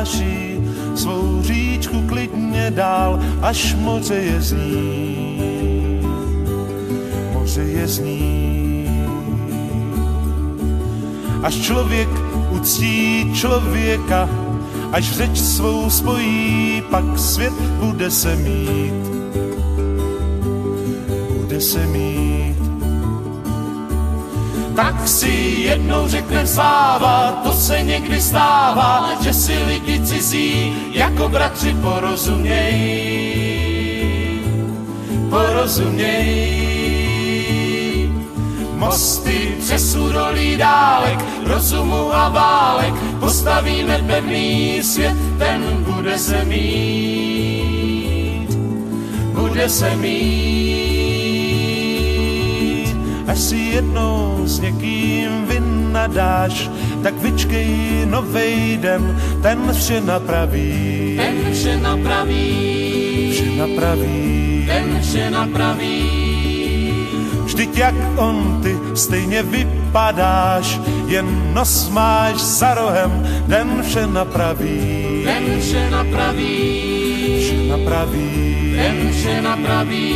unáší svou říčku klidně dál, až moře je zní. Moře je zní. Až člověk uctí člověka, až řeč svou spojí, pak svět bude se mít. Bude se mít. Tak si jednou řekne sláva, to se někdy stává, že si lidi cizí jako bratři porozumějí. Porozumějí. Mosty přes údolí dálek, rozumu a válek, postavíme pevný svět, ten bude se mít, bude se mít. Až si jednou s někým vynadáš, tak vyčkej novej den, ten vše napraví. Ten vše napraví, Vše napraví. ten vše napraví. Vždyť jak on ty stejně vypadáš, jen nos máš za rohem, den vše napraví. Ten vše napraví, Vše napraví. ten vše napraví.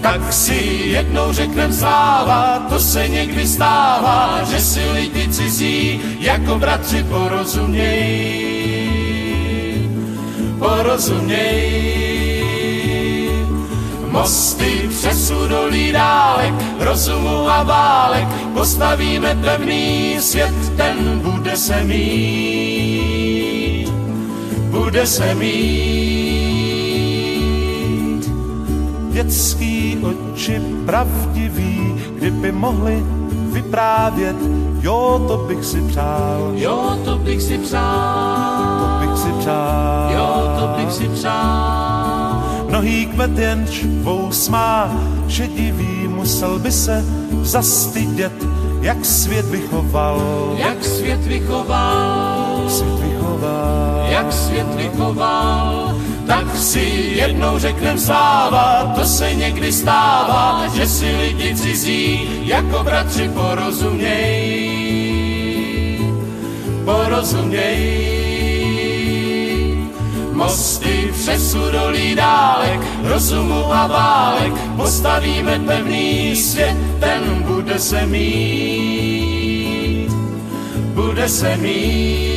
Tak si jednou řeknem sláva, to se někdy stává, že si lidi cizí jako bratři porozumějí. Porozumějí. Mosty přes údolí dálek, rozumu a válek, postavíme pevný svět, ten bude se mít, bude se mít. Dětský oči pravdivý, kdyby mohli vyprávět, jo, to bych si přál, Jo, to bych si to přál, bych si přál. jo, to bych si přál. Mnohý kmet jen čvou smá, šedivý musel by se zastydět, jak svět vychoval, Jak svět vychoval, svět vychoval. jak svět vychoval, Tak si jednou řeknem sláva, to se někdy stává, že si lidi cizí jako bratři porozumějí. Porozumějí. Mosty přes údolí dálek, rozumu a válek, postavíme pevný svět, ten bude se mít. Bude se mít.